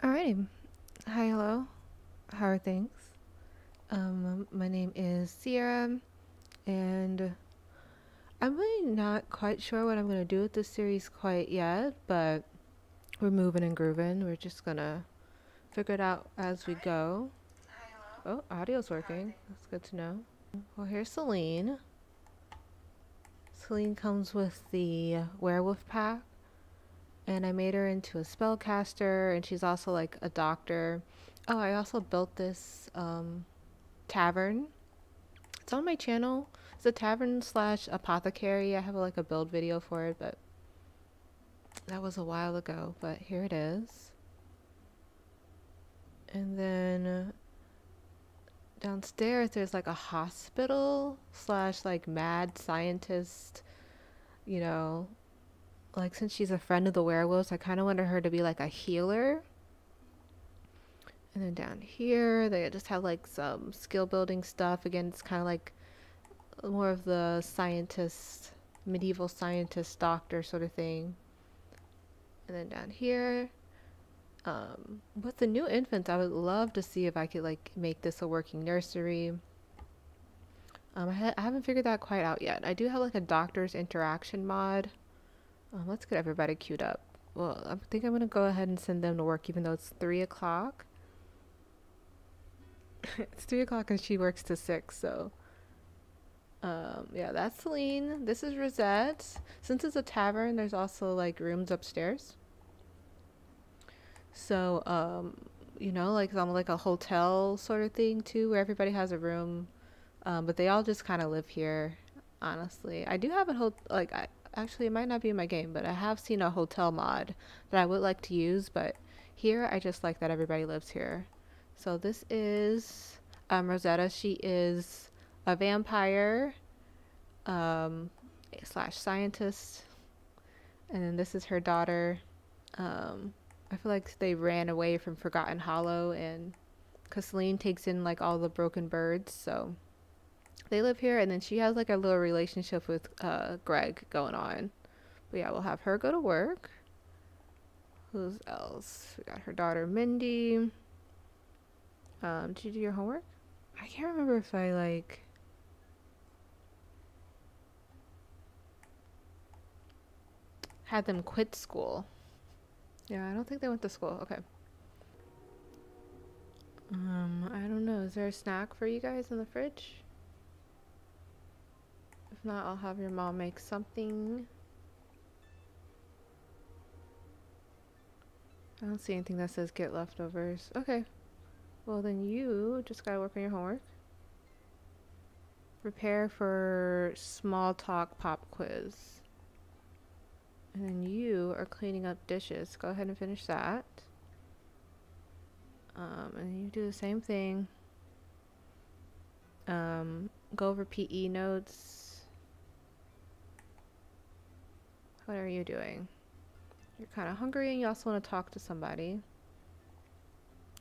Alrighty. Hi, hello. How are things? Um, my name is Sierra, and I'm really not quite sure what I'm gonna do with this series quite yet, but we're moving and grooving. We're just gonna figure it out as we go. Oh, audio's working. That's good to know. Well, here's Celene. Celene comes with the werewolf pack and I made her into a spellcaster, and she's also like a doctor. Oh, I also built this um, tavern. It's on my channel. It's a tavern slash apothecary. I have like a build video for it, but that was a while ago. But here it is. And then downstairs, there's like a hospital slash like mad scientist, you know, like since she's a friend of the werewolves, I kind of wanted her to be like a healer. And then down here, they just have like some skill building stuff. Again, it's kind of like more of the scientist, medieval scientist doctor sort of thing. And then down here, um, with the new infants, I would love to see if I could like make this a working nursery. Um, I, ha I haven't figured that quite out yet. I do have like a doctor's interaction mod um, let's get everybody queued up. Well, I think I'm going to go ahead and send them to work even though it's 3 o'clock. it's 3 o'clock and she works to 6, so... Um, yeah, that's Celene. This is Rosette. Since it's a tavern, there's also, like, rooms upstairs. So, um, you know, like, I'm like a hotel sort of thing, too, where everybody has a room. Um, but they all just kind of live here, honestly. I do have a whole, like, I, actually it might not be in my game, but I have seen a hotel mod that I would like to use, but here I just like that everybody lives here. So this is um, Rosetta. She is a vampire um, slash scientist. And then this is her daughter. Um, I feel like they ran away from Forgotten Hollow and Celene takes in like all the broken birds, so they live here, and then she has like a little relationship with uh, Greg going on. But yeah, we'll have her go to work. Who's else? We got her daughter Mindy. Um, did you do your homework? I can't remember if I like. Had them quit school. Yeah, I don't think they went to school. Okay. Um, I don't know. Is there a snack for you guys in the fridge? If not, I'll have your mom make something. I don't see anything that says get leftovers. Okay. Well, then you just gotta work on your homework. Prepare for small talk pop quiz. And then you are cleaning up dishes. Go ahead and finish that. Um, and you do the same thing. Um, go over PE notes What are you doing? You're kind of hungry and you also want to talk to somebody.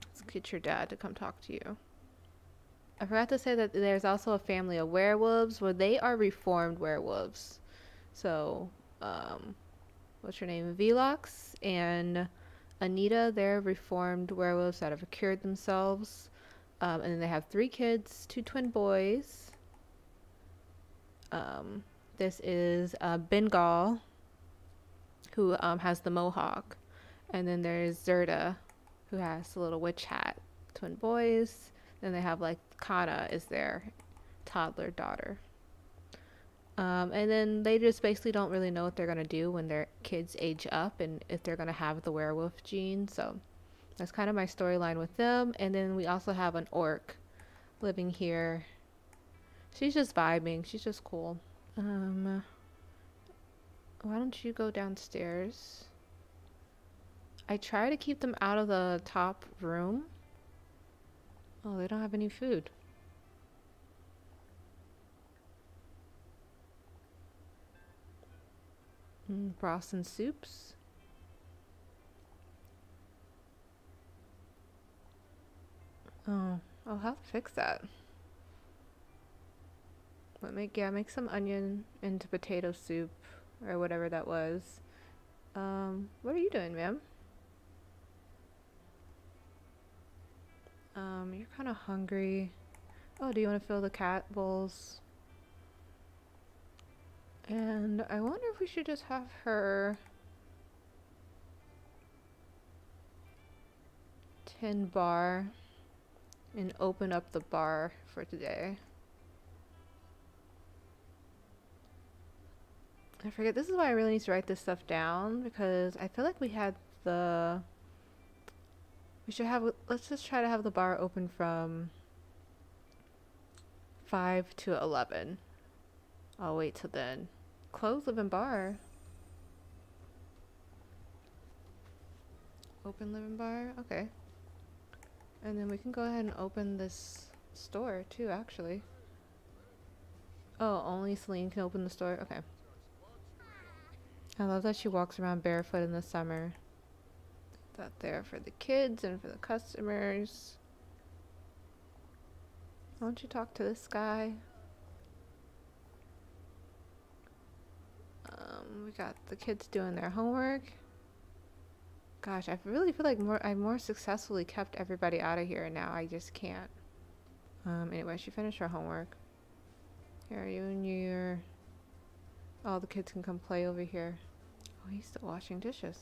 Let's get your dad to come talk to you. I forgot to say that there's also a family of werewolves where they are reformed werewolves. So, um, what's your name? Velox and Anita, they're reformed werewolves that have cured themselves. Um, and then they have three kids, two twin boys. Um, this is uh, Bengal, who um, has the mohawk. And then there's Zerda, who has the little witch hat. Twin boys. Then they have like Kana is their toddler daughter. Um, and then they just basically don't really know what they're going to do when their kids age up and if they're going to have the werewolf gene. So that's kind of my storyline with them. And then we also have an orc living here. She's just vibing. She's just cool. Um, why don't you go downstairs? I try to keep them out of the top room. Oh, they don't have any food. Mm, broths and soups. Oh, I'll have to fix that. Let me, yeah, make some onion into potato soup or whatever that was. Um, what are you doing, ma'am? Um, you're kind of hungry. Oh, do you want to fill the cat bowls? And I wonder if we should just have her tin bar and open up the bar for today. I forget, this is why I really need to write this stuff down because I feel like we had the we should have let's just try to have the bar open from 5 to 11. I'll wait till then. Close living bar. Open living bar. Okay. And then we can go ahead and open this store too, actually. Oh, only Celene can open the store? Okay. I love that she walks around barefoot in the summer. That there for the kids and for the customers. Why don't you talk to this guy? Um, we got the kids doing their homework. Gosh, I really feel like more I more successfully kept everybody out of here and now I just can't. Um, anyway, she finished her homework. Here, you and your... All the kids can come play over here. Oh, he's still washing dishes.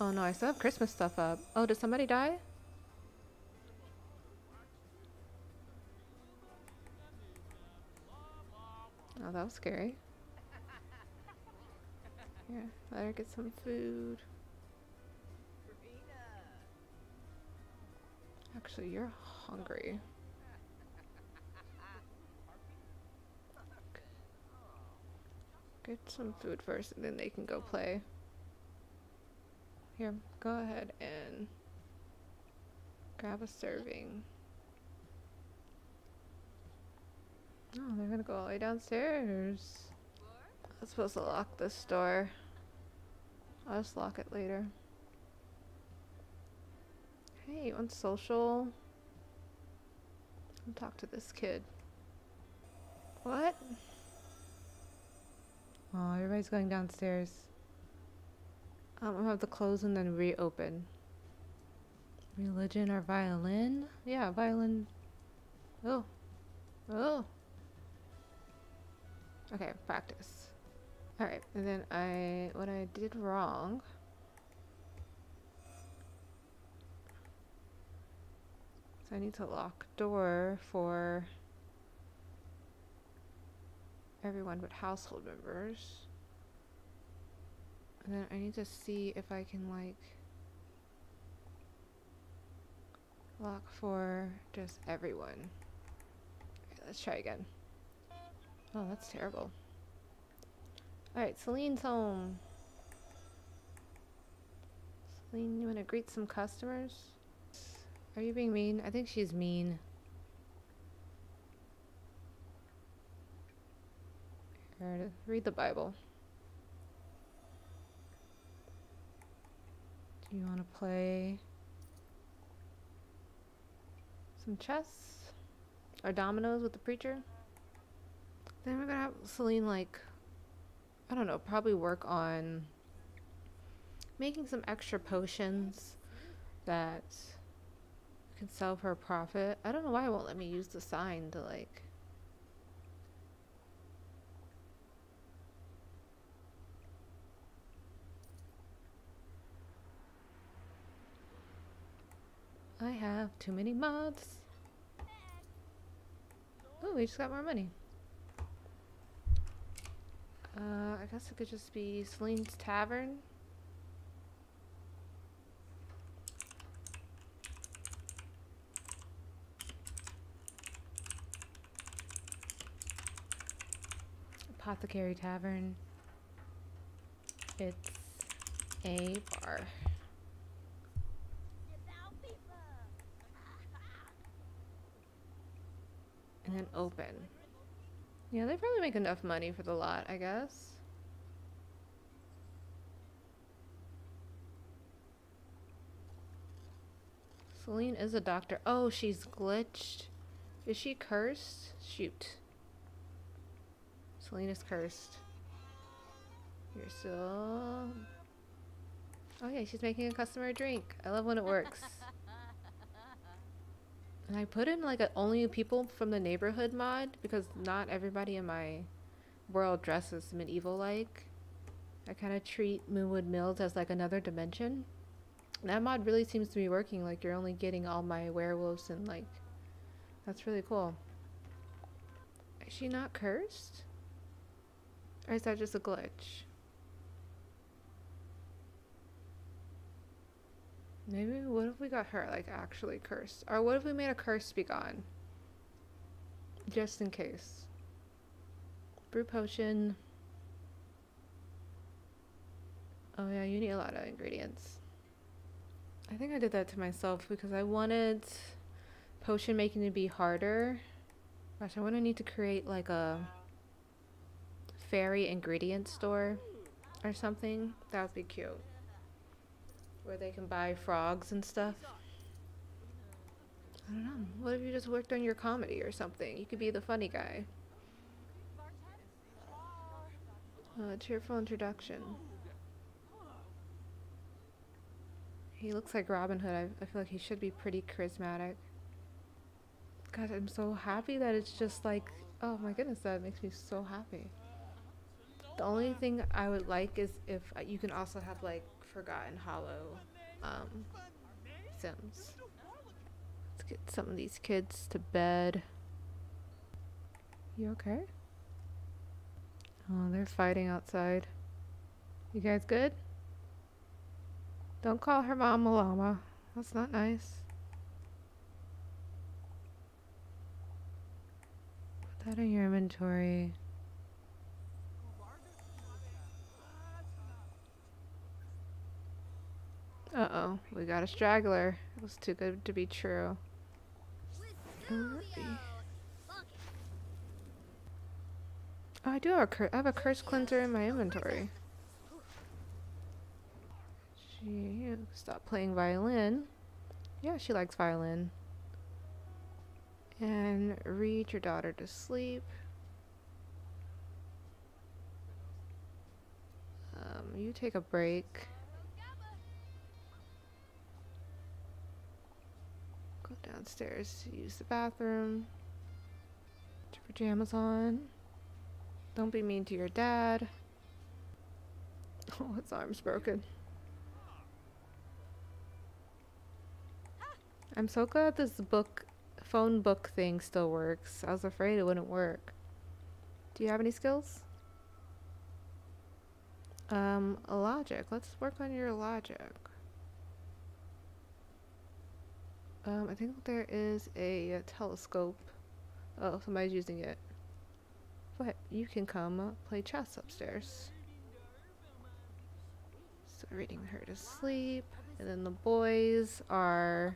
Oh no, I still have Christmas stuff up. Oh, did somebody die? Oh, that was scary. Yeah, let her get some food. Actually, you're hungry. Get some food first and then they can go oh. play. Here, go ahead and grab a serving. Oh, they're gonna go all the way downstairs. I'm supposed to lock this door. I'll just lock it later. Hey, you want social? I'll talk to this kid. What? Oh, everybody's going downstairs. Um, I'm gonna have to close and then reopen. Religion or violin? Yeah, violin. Oh. Oh. Okay, practice. Alright, and then I, what I did wrong. So I need to lock door for everyone but household members. And then I need to see if I can like lock for just everyone. Okay, let's try again. Oh, that's terrible. Alright, Celene's home. Celene, you want to greet some customers? Are you being mean? I think she's mean. Read the Bible. Do you want to play some chess or dominoes with the preacher? Then we're gonna have Celene like, I don't know, probably work on making some extra potions that can sell for a profit. I don't know why it won't let me use the sign to like I have too many mods. Oh, we just got more money. Uh, I guess it could just be Celene's Tavern. Apothecary Tavern. It's a bar. And then open. Yeah, they probably make enough money for the lot, I guess. Celene is a doctor. Oh, she's glitched. Is she cursed? Shoot. Celene is cursed. You're still... Oh yeah, she's making a customer a drink. I love when it works. And I put in like a only people from the neighborhood mod because not everybody in my world dresses medieval like. I kind of treat Moonwood Mills as like another dimension. That mod really seems to be working. Like you're only getting all my werewolves and like that's really cool. Is she not cursed? Or is that just a glitch? Maybe what if we got her like actually cursed? Or what if we made a curse be gone? Just in case. Brew potion. Oh yeah, you need a lot of ingredients. I think I did that to myself because I wanted potion making to be harder. Gosh, I want to need to create like a fairy ingredient store or something. That would be cute where they can buy frogs and stuff. I don't know. What if you just worked on your comedy or something? You could be the funny guy. Uh, cheerful introduction. He looks like Robin Hood. I, I feel like he should be pretty charismatic. God, I'm so happy that it's just like, oh my goodness, that makes me so happy. The only thing I would like is if you can also have like Forgotten Hollow um, Sims. Let's get some of these kids to bed. You okay? Oh, they're fighting outside. You guys good? Don't call her mama llama. That's not nice. Put that in your inventory. Uh-oh, we got a straggler. It was too good to be true. Oh, I do have a, I have a curse cleanser in my inventory. She stop playing violin. Yeah, she likes violin. And read your daughter to sleep. Um, you take a break. Downstairs to use the bathroom. Put your pajamas on. Don't be mean to your dad. Oh, his arm's broken. I'm so glad this book, phone book thing still works. I was afraid it wouldn't work. Do you have any skills? Um, logic. Let's work on your logic. Um, I think there is a, a, telescope. Oh, somebody's using it. But you can come play chess upstairs. So reading her to sleep. And then the boys are...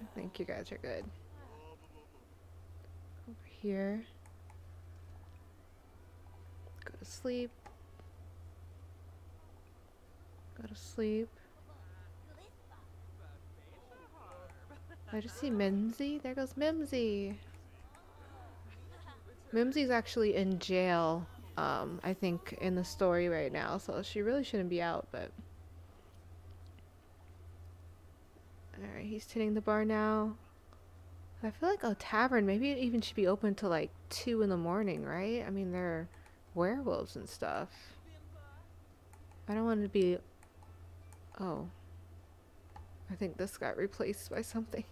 I think you guys are good. Over here. Go to sleep. Go to sleep. I just see Mimsy. There goes Mimsy. Mimsy's actually in jail, um, I think, in the story right now, so she really shouldn't be out, but... Alright, he's tending the bar now. I feel like a tavern, maybe it even should be open till like 2 in the morning, right? I mean, they're werewolves and stuff. I don't want to be... Oh. I think this got replaced by something.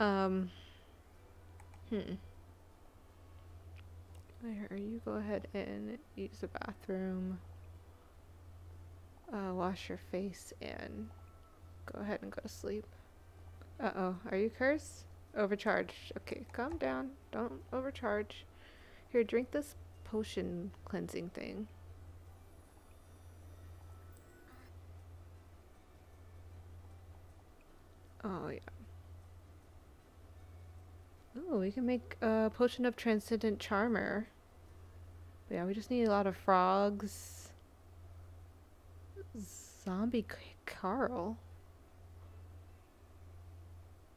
Um, hmm. There, you go ahead and use the bathroom. Uh, wash your face and go ahead and go to sleep. Uh-oh, are you cursed? Overcharged. Okay, calm down. Don't overcharge. Here, drink this potion cleansing thing. Oh, yeah. Oh, we can make a potion of transcendent charmer. Yeah, we just need a lot of frogs. Zombie Carl.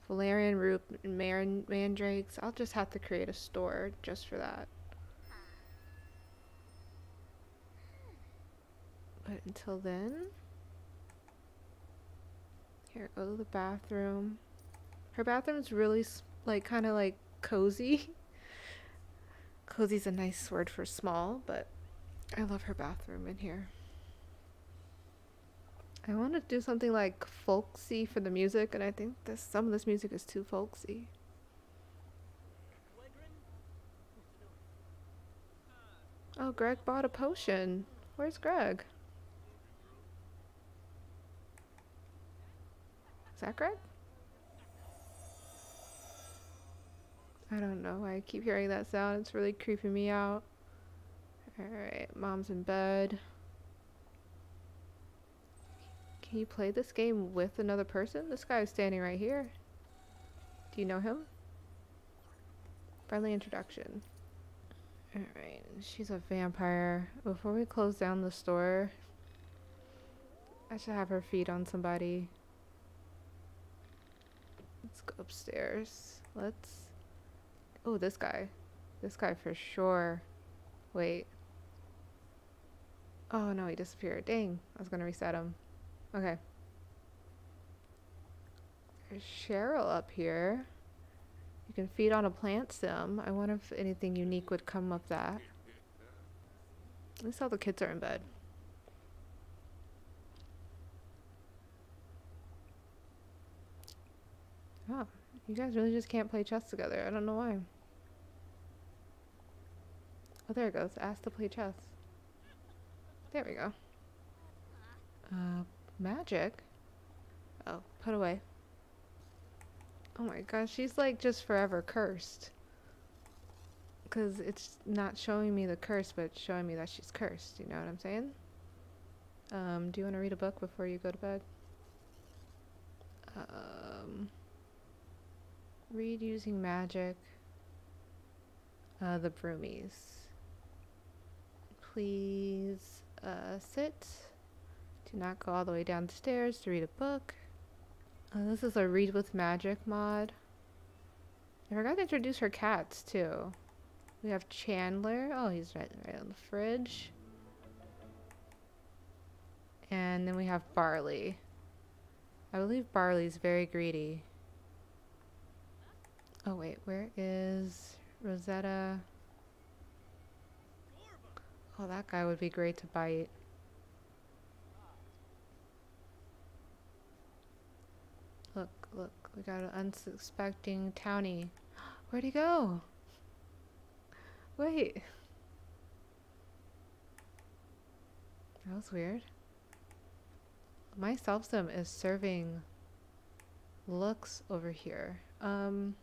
Valerian root and man mandrakes. I'll just have to create a store just for that. But until then, here, go to the bathroom. Her bathroom's really like kind of like cozy. Cozy's a nice word for small, but I love her bathroom in here. I want to do something like folksy for the music, and I think this some of this music is too folksy. Oh, Greg bought a potion. Where's Greg? Is that Greg? I don't know. Why I keep hearing that sound. It's really creeping me out. Alright, mom's in bed. Can you play this game with another person? This guy is standing right here. Do you know him? Friendly introduction. Alright, she's a vampire. Before we close down the store, I should have her feed on somebody. Let's go upstairs. Let's... Oh, this guy. This guy for sure. Wait. Oh no, he disappeared. Dang, I was gonna reset him. Okay. There's Cheryl up here. You can feed on a plant sim. I wonder if anything unique would come of that. At least all the kids are in bed. Oh, you guys really just can't play chess together. I don't know why. Oh, there it goes. Ask to play chess. There we go. Uh, magic? Oh, put away. Oh my gosh, she's like just forever cursed. Because it's not showing me the curse, but showing me that she's cursed. You know what I'm saying? Um, do you want to read a book before you go to bed? Um, read using magic. Uh, the Broomies. Please uh, sit. Do not go all the way downstairs to read a book. Uh, this is a read with magic mod. I forgot to introduce her cats too. We have Chandler. Oh, he's right, right on the fridge. And then we have Barley. I believe Barley's very greedy. Oh wait, where is Rosetta? Oh, that guy would be great to bite. Look, look, we got an unsuspecting townie. Where'd he go? Wait. That was weird. My self sim is serving looks over here. Um.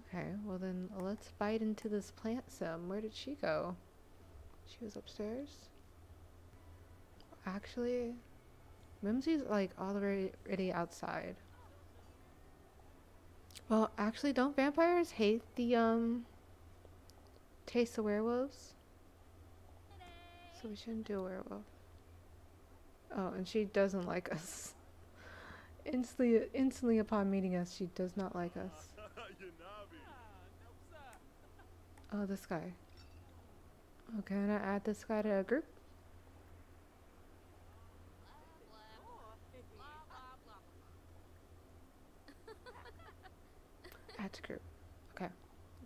Okay, well then let's bite into this plant some. Where did she go? She was upstairs? Actually, Mimsy's like already outside. Well, actually, don't vampires hate the, um, taste of werewolves? So we shouldn't do a werewolf. Oh, and she doesn't like us. instantly, instantly upon meeting us, she does not like us. Oh, this guy. Okay, I'm gonna add this guy to a group. Add to group. Okay.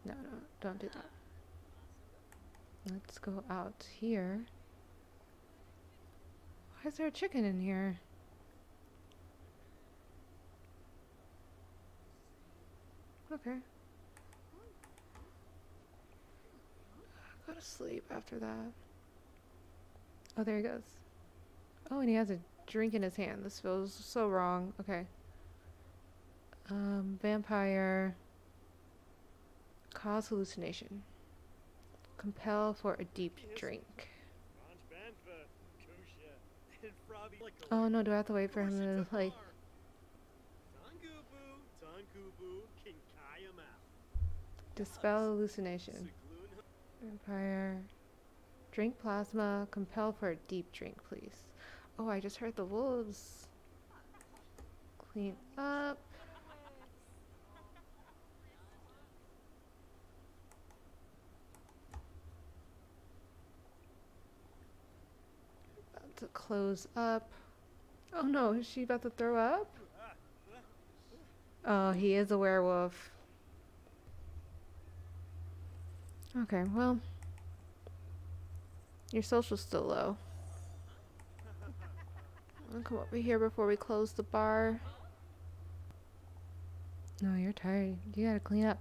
No, no, don't do that. Let's go out here. Why is there a chicken in here? Okay. Go to sleep after that. Oh, there he goes. Oh, and he has a drink in his hand. This feels so wrong. Okay. Um, vampire. Cause hallucination. Compel for a deep drink. Oh no, do I have to wait for him to like... Dispel hallucination. Vampire. Drink plasma. Compel for a deep drink, please. Oh, I just heard the wolves. Clean up. to close up. Oh no, is she about to throw up? Oh, he is a werewolf. Okay, well, your social's still low. I'll come over here before we close the bar. No, you're tired. You gotta clean up.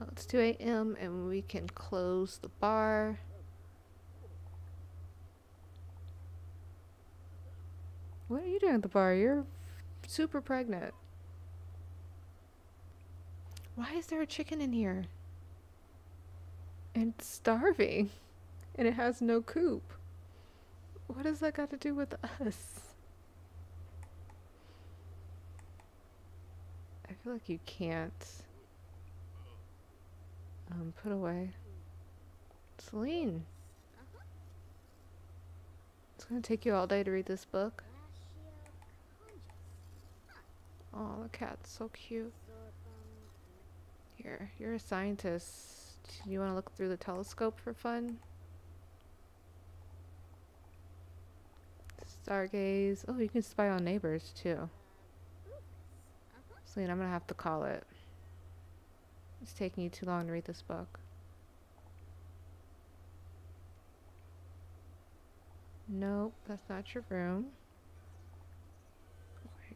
Oh, it's 2 a.m. and we can close the bar. What are you doing at the bar? You're super pregnant. Why is there a chicken in here? And starving. And it has no coop. What does that got to do with us? I feel like you can't um, put away. Celene. It's gonna take you all day to read this book. Oh, the cat's so cute. Here, you're a scientist. Do you want to look through the telescope for fun? Stargaze. Oh, you can spy on neighbors too. Celene, I'm gonna have to call it. It's taking you too long to read this book. Nope, that's not your room.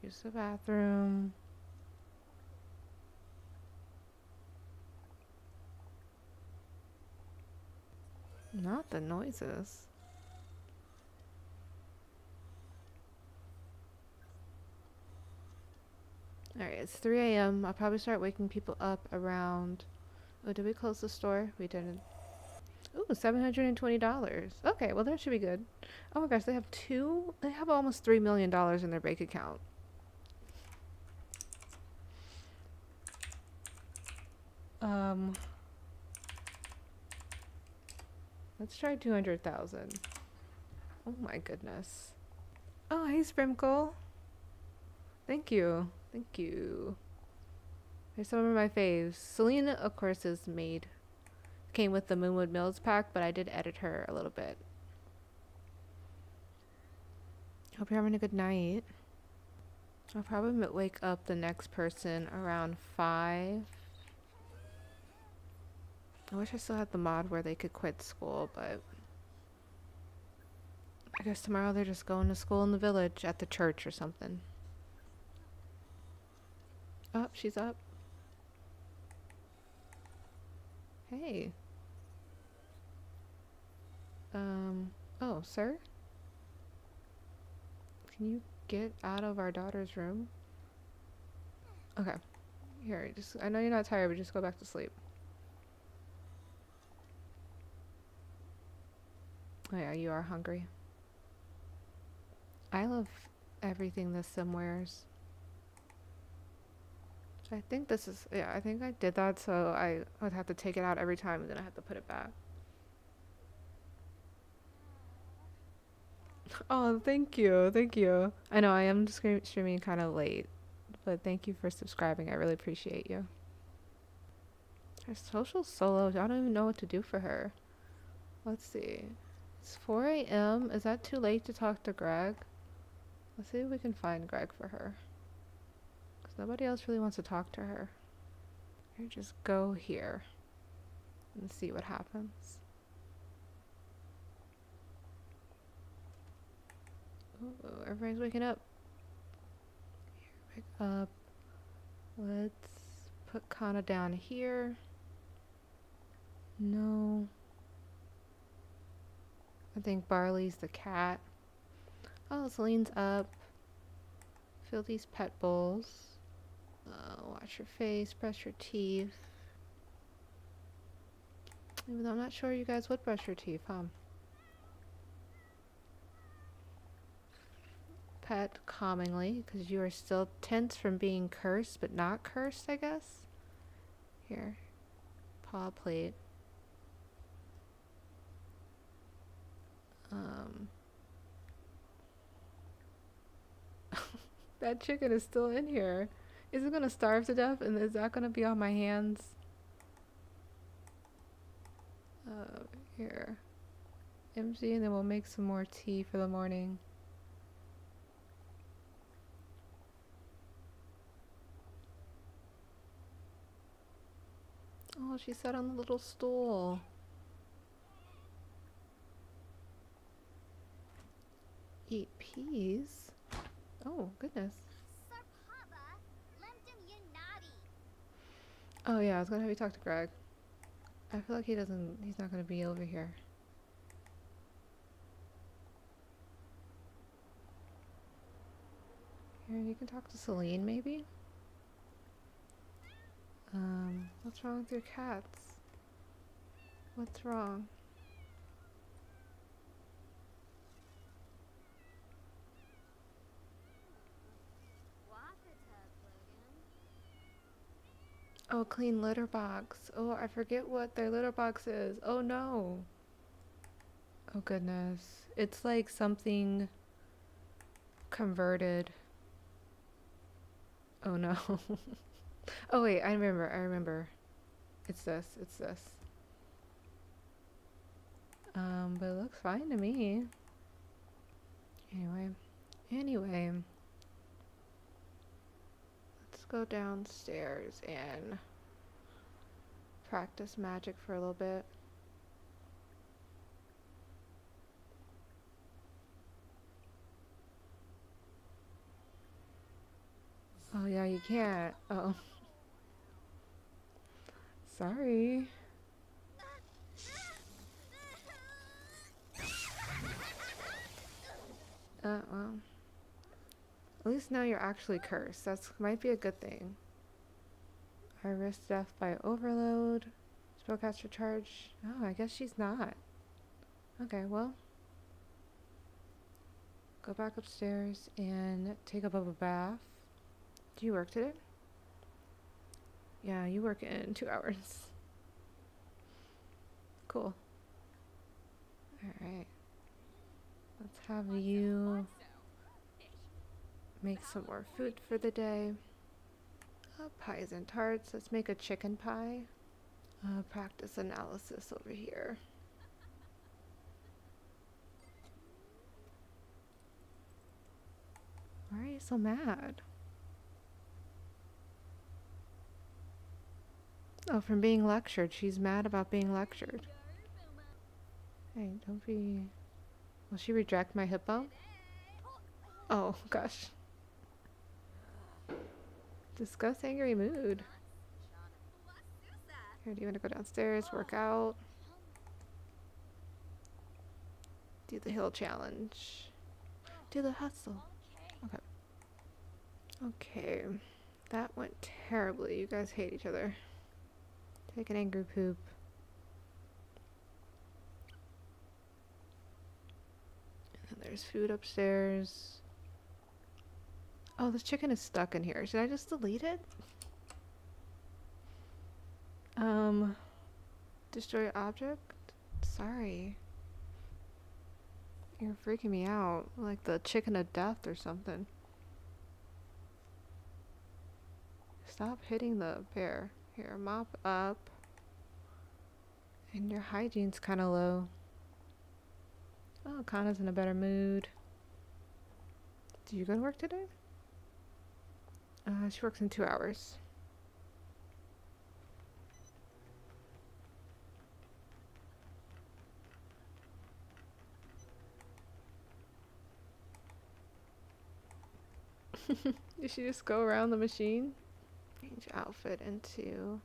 Here's the bathroom. Not the noises. Alright, it's 3 a.m. I'll probably start waking people up around... Oh, did we close the store? We didn't. Ooh, $720. Okay, well that should be good. Oh my gosh, they have two... They have almost $3 million in their bank account. Um... Let's try 200,000. Oh my goodness. Oh, hey Sprinkle. Thank you. Thank you. There's some of my faves. Selena, of course, is made. Came with the Moonwood Mills pack, but I did edit her a little bit. Hope you're having a good night. I'll probably wake up the next person around 5. I wish I still had the mod where they could quit school, but I guess tomorrow they're just going to school in the village at the church or something. Oh, she's up. Hey. Um, oh, sir? Can you get out of our daughter's room? Okay. Here, just I know you're not tired, but just go back to sleep. Oh yeah, you are hungry. I love everything the sim wears. I think this is, yeah, I think I did that so I would have to take it out every time and then I have to put it back. Oh, thank you. Thank you. I know I am streaming kind of late, but thank you for subscribing. I really appreciate you. Her social solo, I don't even know what to do for her. Let's see. It's 4 a.m. Is that too late to talk to Greg? Let's see if we can find Greg for her. Because nobody else really wants to talk to her. Here, just go here and see what happens. Ooh, everybody's waking up. Here, wake up. Let's put Kana down here. No. I think Barley's the cat. Oh, Celene's up. Fill these pet bowls. Uh, wash your face, brush your teeth. Even though I'm not sure you guys would brush your teeth, huh? Pet calmingly, because you are still tense from being cursed, but not cursed, I guess. Here. Paw plate. Um, that chicken is still in here. Is it gonna starve to death and is that gonna be on my hands? Uh, here. empty and then we'll make some more tea for the morning. Oh, she sat on the little stool. Eat peas? Oh, goodness. Oh yeah, I was gonna have you talk to Greg. I feel like he doesn't, he's not gonna be over here. Here, you can talk to Celene maybe? Um, what's wrong with your cats? What's wrong? Oh, clean litter box. Oh, I forget what their litter box is. Oh no. Oh goodness. It's like something converted. Oh no. oh wait, I remember. I remember. It's this. It's this. Um, but it looks fine to me. Anyway. Anyway go downstairs and practice magic for a little bit. Oh yeah, you can't. Oh. Sorry. Uh, well. At least now you're actually cursed. That's might be a good thing. I risk death by overload. Spellcaster charge. Oh, I guess she's not. Okay, well. Go back upstairs and take a bubble bath. Do you work today? Yeah, you work in two hours. Cool. Alright. Let's have you make some more food for the day. Uh, pies and tarts. Let's make a chicken pie. Uh, practice analysis over here. Why are you so mad? Oh, from being lectured. She's mad about being lectured. Hey, don't be... Will she reject my hippo? Oh, gosh. Discuss angry mood. Here, do you want to go downstairs, work out? Do the hill challenge. Do the hustle. Okay. Okay. That went terribly. You guys hate each other. Take an angry poop. And then there's food upstairs. Oh, this chicken is stuck in here. Should I just delete it? Um, destroy object? Sorry. You're freaking me out. Like the chicken of death or something. Stop hitting the bear. Here, mop up. And your hygiene's kind of low. Oh, Kana's in a better mood. Do you go to work today? Uh, she works in two hours. Did she just go around the machine? Change outfit into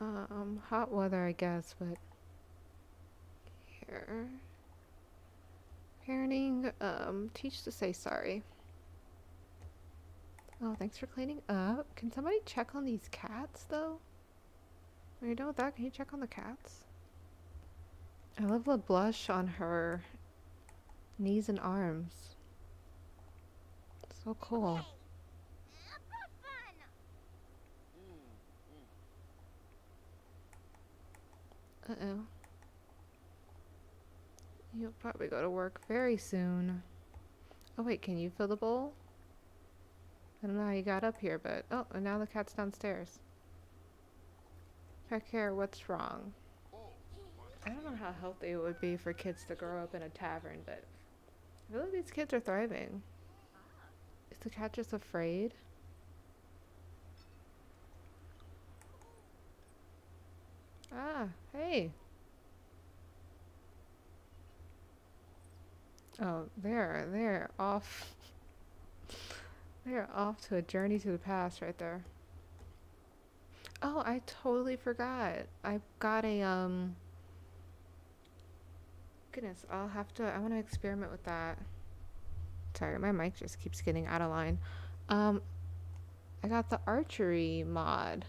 um, hot weather, I guess, but here. Parenting, um, teach to say sorry. Oh, thanks for cleaning up. Can somebody check on these cats, though? Are you done with that? Can you check on the cats? I love the blush on her knees and arms. So cool. Uh-oh. You'll probably go to work very soon. Oh wait, can you fill the bowl? I don't know how you got up here, but... Oh, and now the cat's downstairs. Pet care, what's wrong? I don't know how healthy it would be for kids to grow up in a tavern, but I feel like these kids are thriving. Is the cat just afraid? Ah, hey. Oh, they're they're off. They're off to a journey to the past right there. Oh, I totally forgot. I've got a um goodness, I'll have to I want to experiment with that. Sorry, my mic just keeps getting out of line. Um I got the archery mod.